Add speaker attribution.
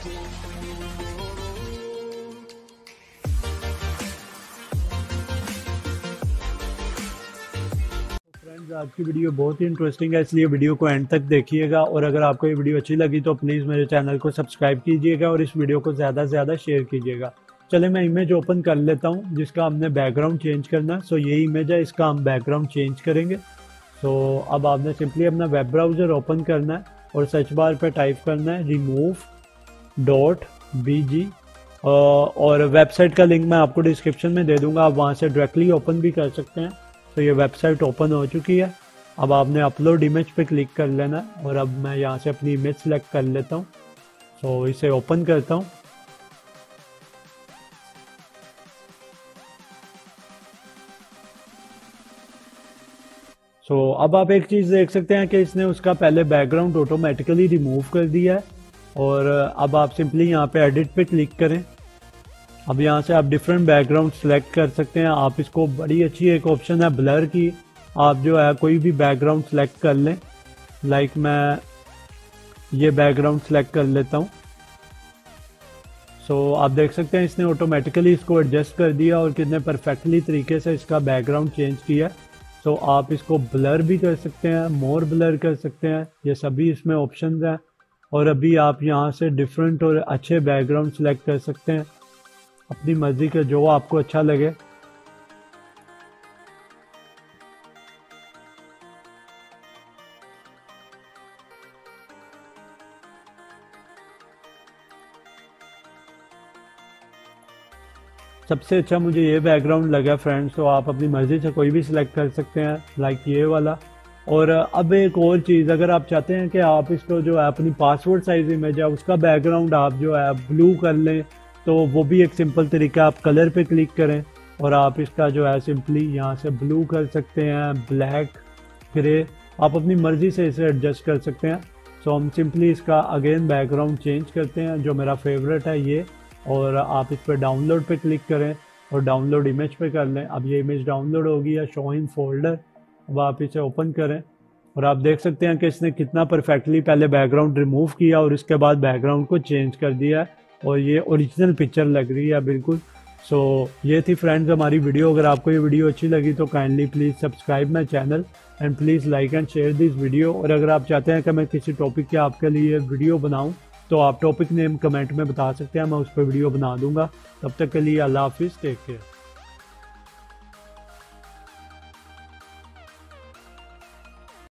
Speaker 1: Friends, आज की video बहुत ही इंटरेस्टिंग है, इसलिए वीडियो को एंड तक देखिएगा। और अगर आपको ये वीडियो अच्छी लगी तो प्लीज़ मेरे चैनल को सब्सक्राइब कीजिएगा और इस वीडियो को ज़्यादा से ज़्यादा शेयर कीजिएगा। चले, मैं इमेज ओपन कर लेता हूँ, जिसका हमने बैकग्राउंड चेंज करना है। सो ये इमेज है, इसका हम बैकग्राउंड चेंज करेंगे। सो अब आपने सिंपली अपना वेब ब्राउज़र ओपन करना है और सर्च बार पे टाइप करना है रिमूव डॉट बी जी और वेबसाइट का लिंक मैं आपको डिस्क्रिप्शन में दे दूँगा, आप वहाँ से डायरेक्टली ओपन भी कर सकते हैं। तो ये वेबसाइट ओपन हो चुकी है। अब आपने अपलोड इमेज पे क्लिक कर लेना और अब मैं यहाँ से अपनी इमेज सेलेक्ट कर लेता हूँ। तो इसे ओपन करता हूँ। सो अब आप एक चीज़ देख सकते हैं कि इसने उसका पहले बैकग्राउंड ऑटोमेटिकली रिमूव कर दिया है। और अब आप सिंपली यहाँ पे एडिट पे क्लिक करें। अब यहाँ से आप डिफरेंट बैकग्राउंड सेलेक्ट कर सकते हैं। आप इसको बड़ी अच्छी एक ऑप्शन है ब्लर की। आप जो है कोई भी बैकग्राउंड सेलेक्ट कर लें। लाइक मैं ये बैकग्राउंड सेलेक्ट कर लेता हूँ। सो आप देख सकते हैं इसने ऑटोमेटिकली इसको एडजस्ट कर दिया और कितने परफेक्टली तरीके से इसका बैकग्राउंड चेंज किया सो so, आप इसको ब्लर भी कर सकते हैं मोर ब्लर कर सकते हैं। ये सभी इसमें ऑप्शन हैं। और अभी आप यहाँ से डिफरेंट और अच्छे बैकग्राउंड सेलेक्ट कर सकते हैं। अपनी मर्ज़ी का जो आपको अच्छा लगे। सबसे अच्छा मुझे ये बैकग्राउंड लगा फ्रेंड्स तो आप अपनी मर्ज़ी से कोई भी सिलेक्ट कर सकते हैं। लाइक ये वाला। और अब एक और चीज़, अगर आप चाहते हैं कि आप इसको जो है अपनी पासवर्ड साइज़ इमेज है, उसका बैकग्राउंड आप जो है ब्लू कर लें तो वो भी एक सिंपल तरीका आप कलर पे क्लिक करें और आप इसका जो है सिंपली यहाँ से ब्लू कर सकते हैं ब्लैक ग्रे आप अपनी मर्ज़ी से इसे एडजस्ट कर सकते हैं। सो हम सिंपली इसका अगेन बैकग्राउंड चेंज करते हैं, जो मेरा फेवरेट है ये। और आप इस पर डाउनलोड पे क्लिक करें और डाउनलोड इमेज पे कर लें। अब ये इमेज डाउनलोड होगी या शो इन फोल्डर अब आप इसे ओपन करें। और आप देख सकते हैं कि इसने कितना परफेक्टली पहले बैकग्राउंड रिमूव किया और इसके बाद बैकग्राउंड को चेंज कर दिया और ये ओरिजिनल पिक्चर लग रही है बिल्कुल। सो so, ये थी फ्रेंड्स हमारी वीडियो अगर आपको ये वीडियो अच्छी लगी तो kindly please subscribe my channel and please like and share this video और अगर आप चाहते हैं कि मैं किसी टॉपिक के आपके लिए वीडियो बनाऊँ तो आप टॉपिक नेम कमेंट में बता सकते हैं। मैं उस पर वीडियो बना दूँगा। तब तक के लिए अल्लाह हाफिज़ टेक केयर